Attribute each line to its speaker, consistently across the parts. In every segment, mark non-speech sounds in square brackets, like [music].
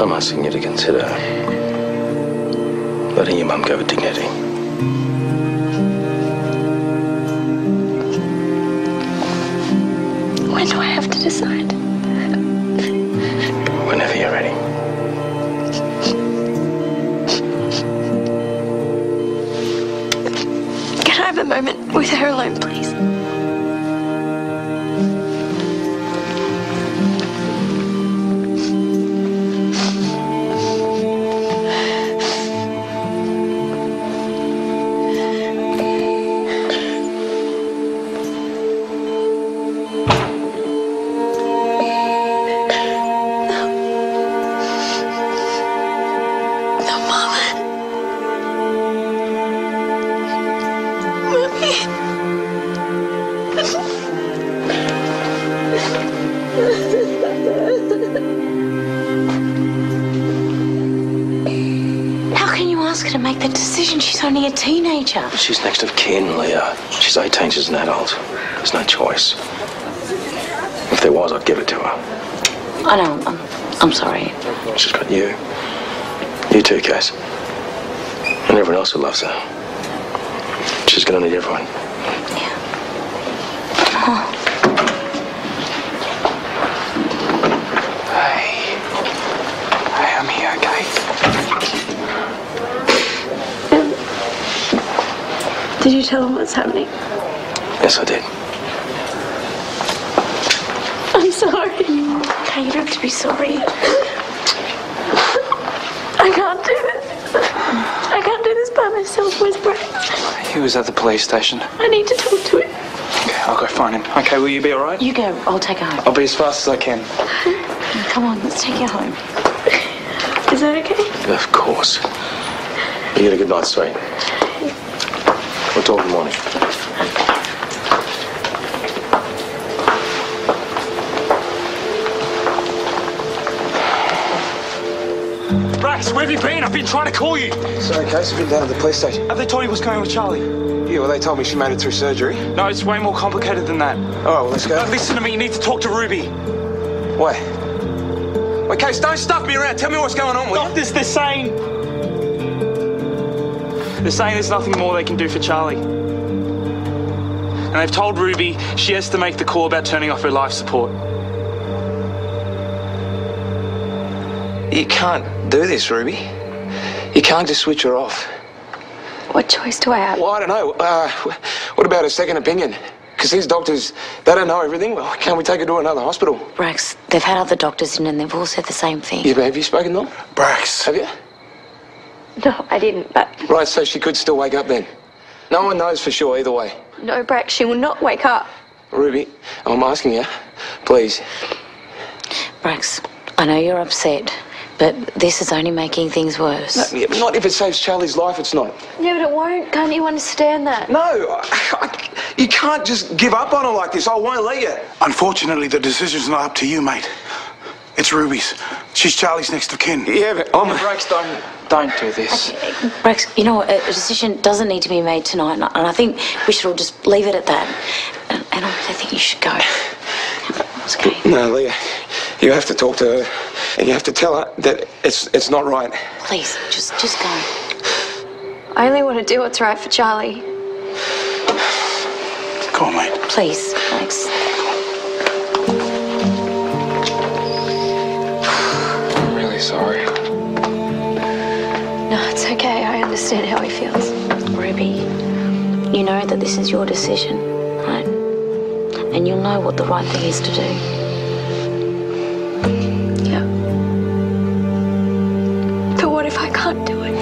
Speaker 1: I'm asking you to consider letting your mum go with dignity.
Speaker 2: When do I have to decide?
Speaker 1: Whenever you're ready.
Speaker 2: Can I have a moment with her alone, please? How can you ask her to make that decision? She's only a teenager.
Speaker 1: She's next of kin, Leah. She's 18, she's an adult. There's no choice. If there was, I'd give it to her.
Speaker 2: I know. I'm, I'm sorry.
Speaker 1: She's got you. You too, Cass. And everyone else who loves her. She's gonna need everyone.
Speaker 3: Hey. Uh-huh. Hey, I'm here, okay?
Speaker 2: Did you tell him what's happening?
Speaker 1: Yes, I did.
Speaker 2: I'm sorry. Okay, you don't have to be sorry. [laughs] I can't do this. I can't do this by myself. Where's Brett?
Speaker 3: He was at the police station.
Speaker 2: I need to talk to him.
Speaker 3: Okay, I'll go find him. Okay, will you be alright?
Speaker 2: You go. I'll take her home.
Speaker 3: I'll be as fast as I can.
Speaker 2: Come on, let's take you home. Is that okay?
Speaker 1: Of course. You get a good night's sleep. We'll talk in the morning.
Speaker 3: Brax, where have you been? I've been trying to call you.
Speaker 4: Sorry, Case. I've been down at the police station.
Speaker 3: Have they told you what's going on with Charlie?
Speaker 4: Yeah, well, they told me she made it through surgery.
Speaker 3: No, it's way more complicated than that.
Speaker 4: All right, well, let's go.
Speaker 3: No, listen to me. You need to talk to Ruby.
Speaker 4: Why? Wait, Case, don't stuff me around. Tell me what's going on with you.
Speaker 3: Doctors, they're saying. They're saying there's nothing more they can do for Charlie. And they've told Ruby she has to make the call about turning off her life support.
Speaker 4: You can't do this, Ruby. You can't just switch her off.
Speaker 2: What choice do I have?
Speaker 4: Well, I don't know. Uh, what about a second opinion? Because these doctors, they don't know everything. Well, can't we take her to another hospital?
Speaker 2: Brax, they've had other doctors in and they've all said the same thing.
Speaker 4: Yeah, but have you spoken to them?
Speaker 5: Brax.
Speaker 4: Have you? [laughs]
Speaker 2: No, I didn't, but
Speaker 4: Right, so she could still wake up then. No one knows for sure either way.
Speaker 2: no, Brax, she will not wake up.
Speaker 4: Ruby, I'm asking you, please.
Speaker 2: Brax, I know you're upset, but this is only making things worse.
Speaker 4: Yeah, not if it saves Charlie's life, it's not.
Speaker 2: Yeah, but it won't. Can't you understand that?
Speaker 4: No, I, I, you can't just give up on her like this. I won't let you.
Speaker 5: Unfortunately, the decision's not up to you, mate. It's Ruby's. She's Charlie's next of kin.
Speaker 4: Yeah, but oh I'm.
Speaker 3: Brax, don't, don't do this.
Speaker 2: Brax, you know what? A a decision doesn't need to be made tonight, and I- think we should all just leave it at that. And, and I really think you should go. It's okay.
Speaker 4: No, Leah, you have to talk to her, and you have to tell her that it's it's not right.
Speaker 2: Please, just just go. I only want to do what's right for Charlie.
Speaker 5: Go on, mate.
Speaker 2: Please, Brax.
Speaker 4: I'm sorry.
Speaker 2: No, it's okay. I understand how he feels. Ruby, you know that this is your decision, right? And you'll know what the right thing is to do. Yeah. But what if I can't do it?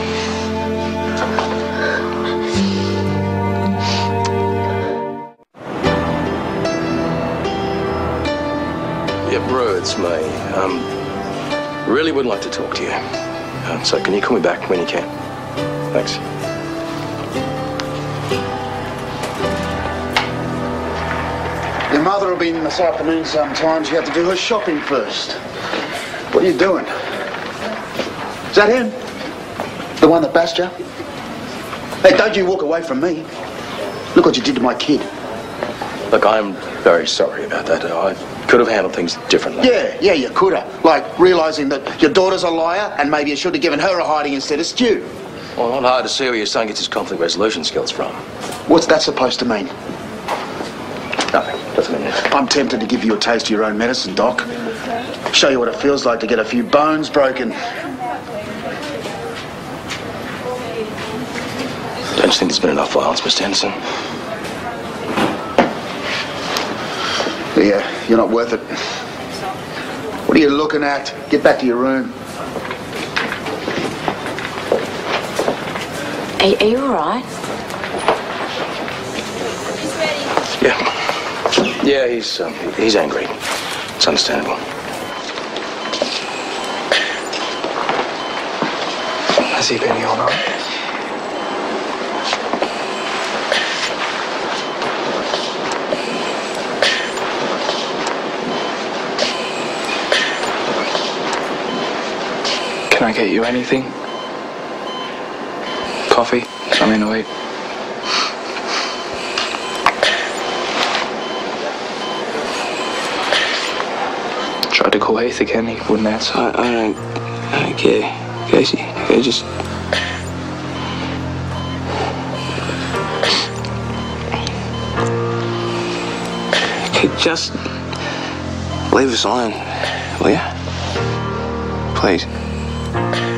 Speaker 1: Yeah, bro, it's me. Um, really would like to talk to you. Um, so can you call me back when you can? Thanks.
Speaker 6: Your mother will be in this afternoon sometimes. You have to do her shopping first. What are you doing? Is that him? The one that bashed you? Hey, don't you walk away from me. Look what you did to my kid.
Speaker 1: Look, I'm very sorry about that. I Could have handled things differently.
Speaker 6: Yeah, yeah, you could have. Like realising that your daughter's a liar and maybe you should have given her a hiding instead of Stu.
Speaker 1: Well, not hard to see where your son gets his conflict resolution skills from.
Speaker 6: What's that supposed to mean?
Speaker 1: Nothing. Doesn't mean anything.
Speaker 6: I'm tempted to give you a taste of your own medicine, Doc. Show you what it feels like to get a few bones broken.
Speaker 1: Don't you think there's been enough violence, Mr. Henderson?
Speaker 6: Yeah, you're not worth it. What are you looking at? Get back to your room.
Speaker 2: Are, are you all right?
Speaker 1: he's Yeah. Yeah, he's um, he's angry. It's understandable.
Speaker 3: Has he been all right? Can I get you anything? Coffee? Something to eat? Tried to call Heath again, he wouldn't answer.
Speaker 1: I, I don't I don't care, Casey. I just Okay, just leave us alone, will you? Please you